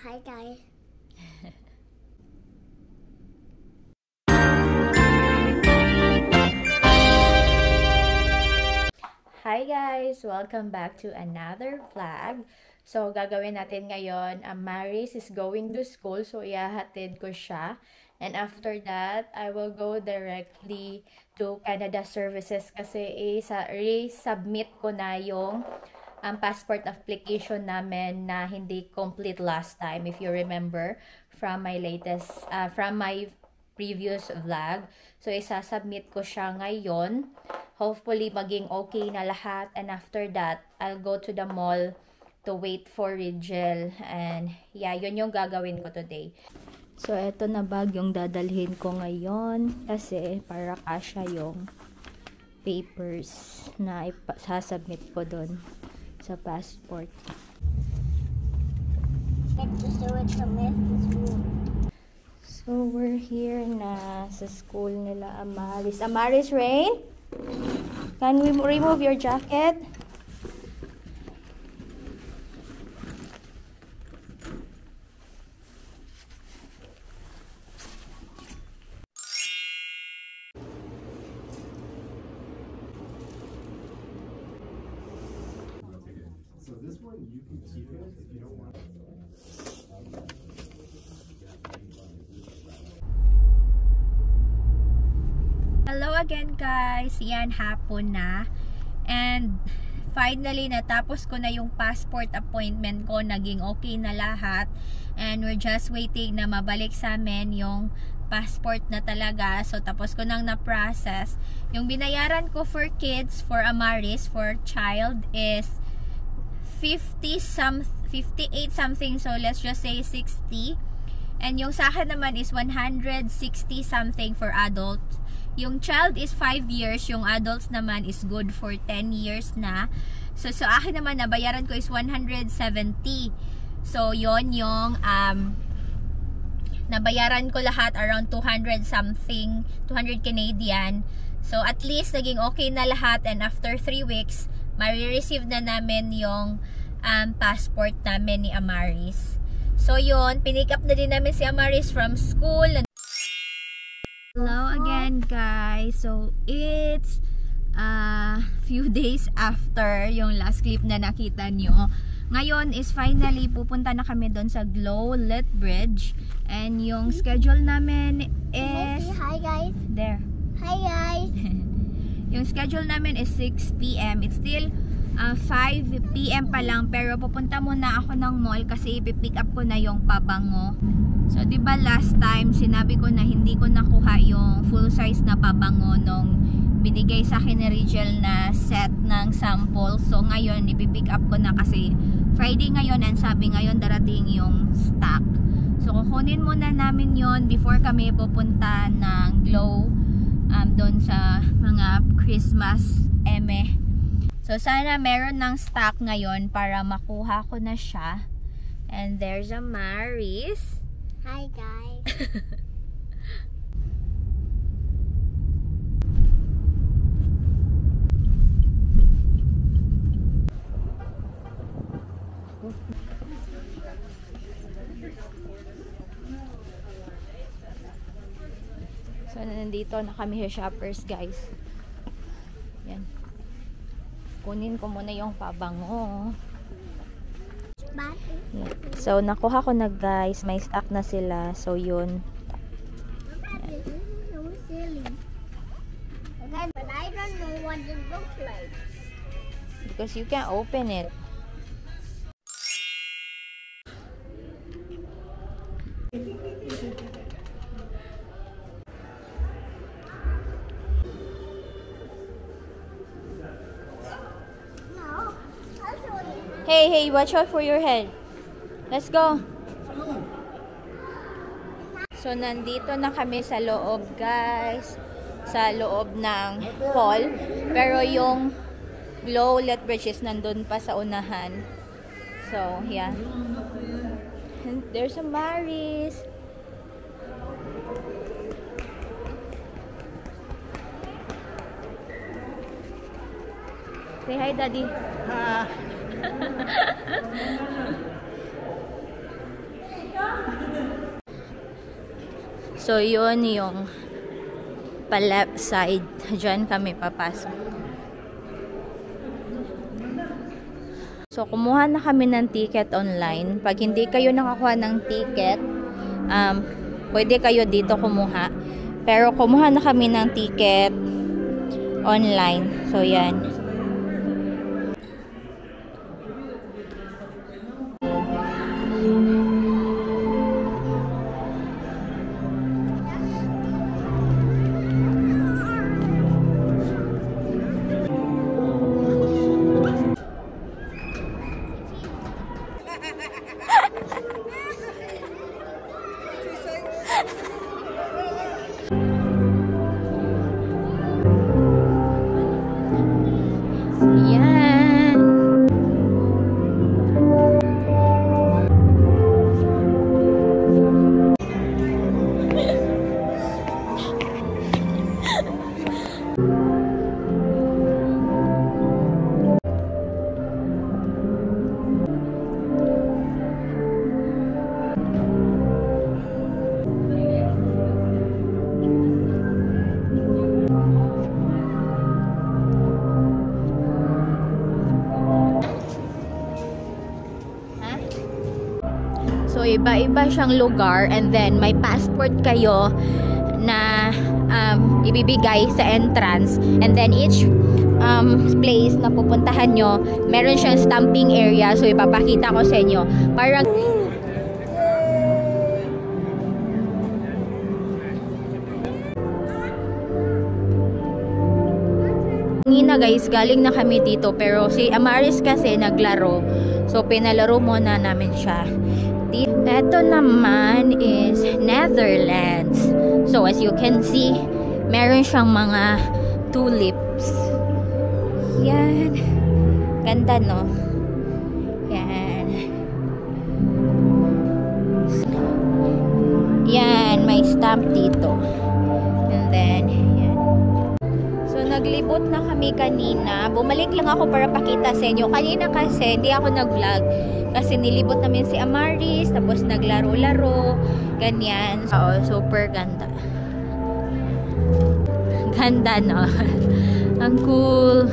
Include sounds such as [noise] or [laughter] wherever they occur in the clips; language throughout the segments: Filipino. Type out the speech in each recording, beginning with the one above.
Hi guys. Hi guys! Welcome back to another vlog. So, gagawin natin ngayon, um, Maris is going to school, so iahatid ko siya. And after that, I will go directly to Canada Services kasi i-submit ko na yung um, passport application namin na hindi complete last time, if you remember, from my latest, uh, from my previous vlog. So, isa-submit ko siya ngayon. Hopefully maging okay na lahat. And after that I'll go to the mall to wait for Rigel and yeah yun yung gagawin ko today. So eto na bag yung dadalhin ko ngayon kasi para kasya yung papers na sasubmit ko doon sa passport. So we're here na sa school nila Amaris. Amaris Rain? Can we remove your jacket? So this one you can Hello again guys! Yan, hapon na. And finally, natapos ko na yung passport appointment ko. Naging okay na lahat. And we're just waiting na mabalik sa amin yung passport na talaga. So, tapos ko nang na-process. Yung binayaran ko for kids, for Amaris, for child is 50 some 58 something. So, let's just say 60. And yung sa akin naman is 160 something for adults. Yung child is 5 years, yung adults naman is good for 10 years na. So, so akin naman, nabayaran ko is 170. So, yon yung um, nabayaran ko lahat around 200 something, 200 Canadian. So, at least naging okay na lahat and after 3 weeks, marireceive na namin yung um, passport namin ni Amaris. So, yon pinick up na din namin si Amaris from school. Hello again guys. So it's a uh, few days after yung last clip na nakita nyo. Ngayon is finally pupunta na kami doon sa Glow Lit Bridge and yung schedule namin is hi guys. there. Hi guys. [laughs] yung schedule namin is 6 p.m. It's still uh, 5 p.m. pa lang pero pupunta muna ako ng mall kasi ipipick up ko na yung pabango. So, di ba last time, sinabi ko na hindi ko nakuha yung full size na pabango nung binigay sa akin ni Rigel na set ng sample. So, ngayon, ipipick up ko na kasi Friday ngayon and sabi ngayon darating yung stock. So, kukunin muna namin yon before kami pupunta ng Glow um, doon sa mga Christmas eme. So, sana meron ng stock ngayon para makuha ko na siya. And there's a Maris. Hi guys. [laughs] So, nandito na kami sa shoppers, guys. Yan. Kunin ko muna yung pabango. So, nakuha ko na, guys. May stock na sila. So, yun. Okay, but I don't know what it looks like. Because you can open it. Hey, hey, watch out for your head. Let's go. So, nandito na kami sa loob, guys. Sa loob ng hall. Pero yung glow let bridges nandun pa sa unahan. So, yeah. And there's a Maris. Say hi, Daddy. [laughs] so, yun yung pa-left side. Diyan kami papasok. So, kumuha na kami ng ticket online. Pag hindi kayo nakakuha ng ticket, um, pwede kayo dito kumuha. Pero, kumuha na kami ng ticket online. So, yan. Iba-iba siyang lugar and then may passport kayo na um, ibibigay sa entrance and then each um, place na pupuntahan nyo, meron siyang stamping area so ipapakita ko sa inyo. Parang Kanina guys, galing na kami dito pero si Amaris kasi naglaro. So pinalaro muna namin siya. Di- Ito naman is Netherlands. So as you can see, meron siyang mga tulips. Yan. Ganda no? Yan. Yan, may stamp dito. And then, yan. So, naglibot na kami kanina. Bumalik lang ako para pakita sa inyo. Kanina kasi, hindi ako nag-vlog. Kasi nilibot namin si Amaris, tapos naglaro-laro, ganyan. So, super ganda. Ganda, no? [laughs] Ang cool.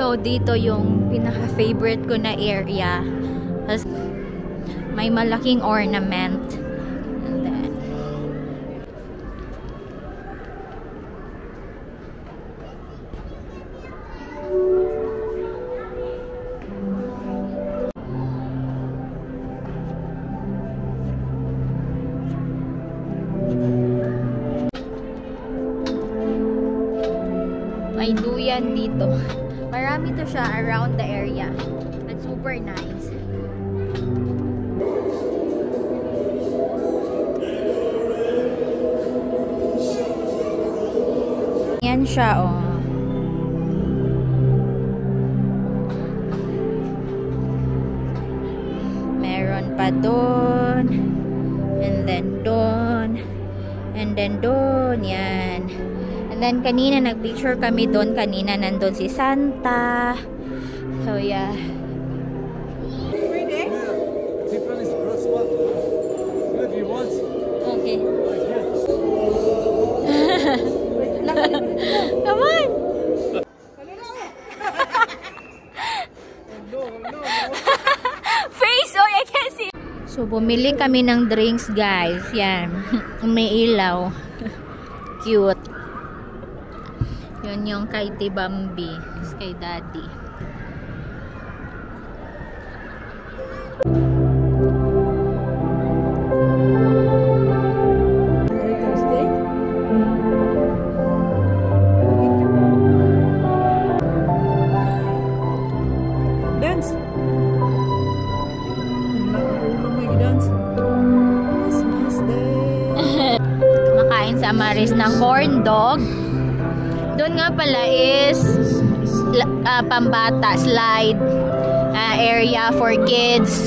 So, dito yung pinaka-favorite ko na area. May malaking ornament. May duyan dito. Marami to siya around the area. But super nice. Yan siya, oh. Meron pa doon. And then doon. And then doon. Yan. Then kanina nagpicture kami doon. Kanina nandun si Santa. So, yeah. Different is plus. If you want, Okay. [laughs] Come on! [laughs] Face! Oh, I can see! So, bumili kami ng drinks, guys. Yan. [laughs] May ilaw. Cute. Yun yung kay Tibambi. Kay Daddy. Dance. Ulo mo dance. Christmas Day. [laughs] Makain sa Amaris ng corn dog. Doon nga pala is ah, pambata slide ah, area for kids.